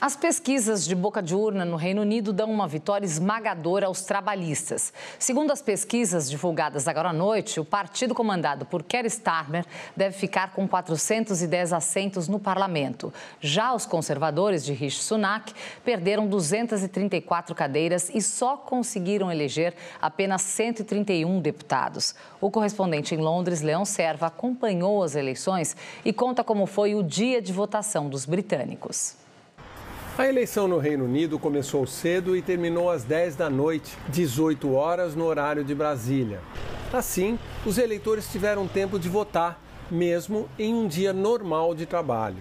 As pesquisas de boca de urna no Reino Unido dão uma vitória esmagadora aos trabalhistas. Segundo as pesquisas divulgadas agora à noite, o partido comandado por Keir Starmer deve ficar com 410 assentos no parlamento. Já os conservadores de Rishi Sunak perderam 234 cadeiras e só conseguiram eleger apenas 131 deputados. O correspondente em Londres, Leão Serva, acompanhou as eleições e conta como foi o dia de votação dos britânicos. A eleição no Reino Unido começou cedo e terminou às 10 da noite, 18 horas no horário de Brasília. Assim, os eleitores tiveram tempo de votar, mesmo em um dia normal de trabalho.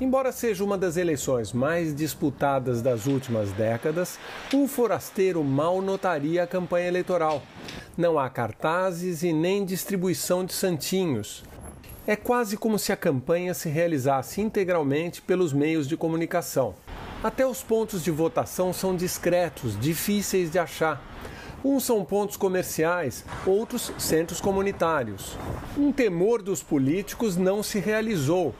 Embora seja uma das eleições mais disputadas das últimas décadas, um forasteiro mal notaria a campanha eleitoral. Não há cartazes e nem distribuição de santinhos. É quase como se a campanha se realizasse integralmente pelos meios de comunicação. Até os pontos de votação são discretos, difíceis de achar. Uns são pontos comerciais, outros centros comunitários. Um temor dos políticos não se realizou.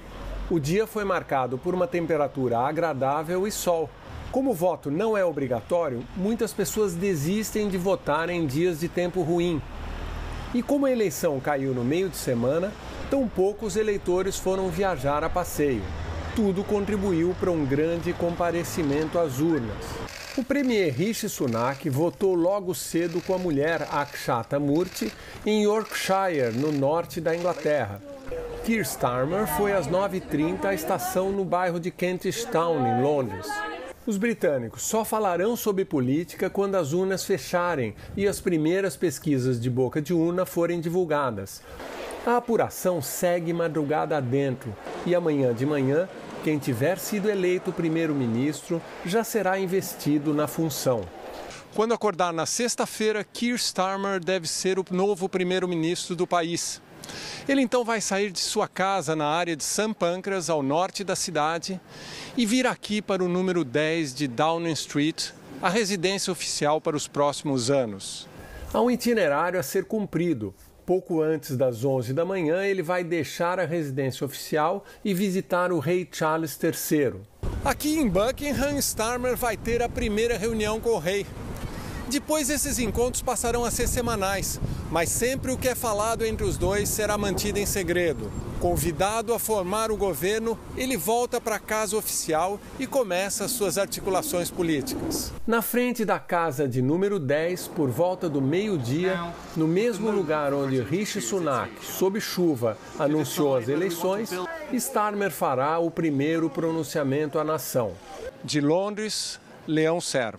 O dia foi marcado por uma temperatura agradável e sol. Como o voto não é obrigatório, muitas pessoas desistem de votar em dias de tempo ruim. E como a eleição caiu no meio de semana, tão poucos eleitores foram viajar a passeio tudo contribuiu para um grande comparecimento às urnas. O premier Rishi Sunak votou logo cedo com a mulher Akshata Murti em Yorkshire, no norte da Inglaterra. Keir Starmer foi às 9h30 à estação no bairro de Kentish Town, em Londres. Os britânicos só falarão sobre política quando as urnas fecharem e as primeiras pesquisas de boca de urna forem divulgadas. A apuração segue madrugada adentro e amanhã de manhã, quem tiver sido eleito primeiro-ministro já será investido na função. Quando acordar na sexta-feira, Keir Starmer deve ser o novo primeiro-ministro do país. Ele então vai sair de sua casa na área de St. Pancras, ao norte da cidade, e vir aqui para o número 10 de Downing Street, a residência oficial para os próximos anos. Há um itinerário a ser cumprido, pouco antes das 11 da manhã, ele vai deixar a residência oficial e visitar o rei Charles III. Aqui em Buckingham, Starmer vai ter a primeira reunião com o rei. Depois, esses encontros passarão a ser semanais, mas sempre o que é falado entre os dois será mantido em segredo. Convidado a formar o governo, ele volta para a casa oficial e começa suas articulações políticas. Na frente da casa de número 10, por volta do meio-dia, no mesmo lugar onde Rishi Sunak, sob chuva, anunciou as eleições, Starmer fará o primeiro pronunciamento à nação. De Londres, Leão Serva.